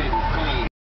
Steve.